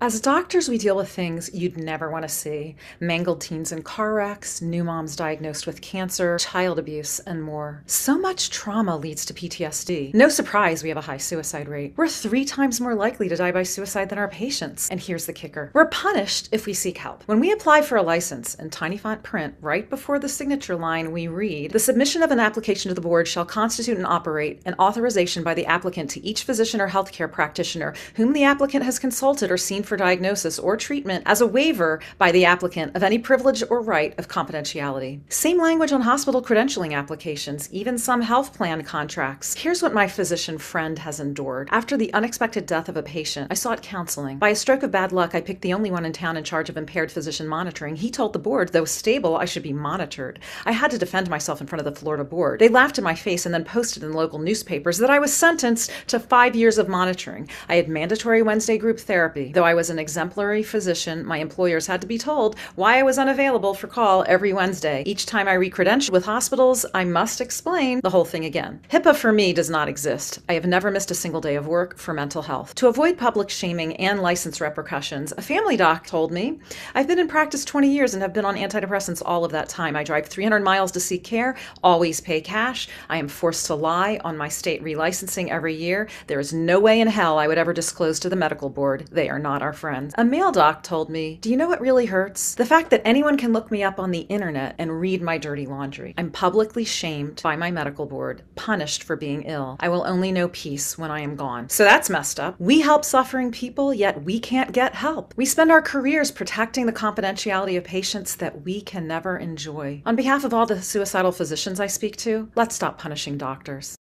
As doctors, we deal with things you'd never want to see mangled teens in car wrecks, new moms diagnosed with cancer, child abuse, and more. So much trauma leads to PTSD. No surprise we have a high suicide rate. We're three times more likely to die by suicide than our patients. And here's the kicker we're punished if we seek help. When we apply for a license in tiny font print, right before the signature line, we read The submission of an application to the board shall constitute and operate an authorization by the applicant to each physician or healthcare practitioner whom the applicant has consulted or seen for diagnosis or treatment as a waiver by the applicant of any privilege or right of confidentiality. Same language on hospital credentialing applications, even some health plan contracts. Here's what my physician friend has endured. After the unexpected death of a patient, I sought counseling. By a stroke of bad luck, I picked the only one in town in charge of impaired physician monitoring. He told the board, though stable, I should be monitored. I had to defend myself in front of the Florida board. They laughed in my face and then posted in local newspapers that I was sentenced to five years of monitoring. I had mandatory Wednesday group therapy, though I was an exemplary physician, my employers had to be told why I was unavailable for call every Wednesday. Each time I recredential with hospitals, I must explain the whole thing again. HIPAA for me does not exist. I have never missed a single day of work for mental health. To avoid public shaming and license repercussions, a family doc told me I've been in practice 20 years and have been on antidepressants all of that time. I drive 300 miles to seek care, always pay cash. I am forced to lie on my state relicensing every year. There is no way in hell I would ever disclose to the medical board. They are not our friends. A male doc told me, Do you know what really hurts? The fact that anyone can look me up on the internet and read my dirty laundry. I'm publicly shamed by my medical board, punished for being ill. I will only know peace when I am gone. So that's messed up. We help suffering people, yet we can't get help. We spend our careers protecting the confidentiality of patients that we can never enjoy. On behalf of all the suicidal physicians I speak to, let's stop punishing doctors.